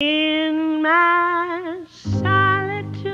In my solitude,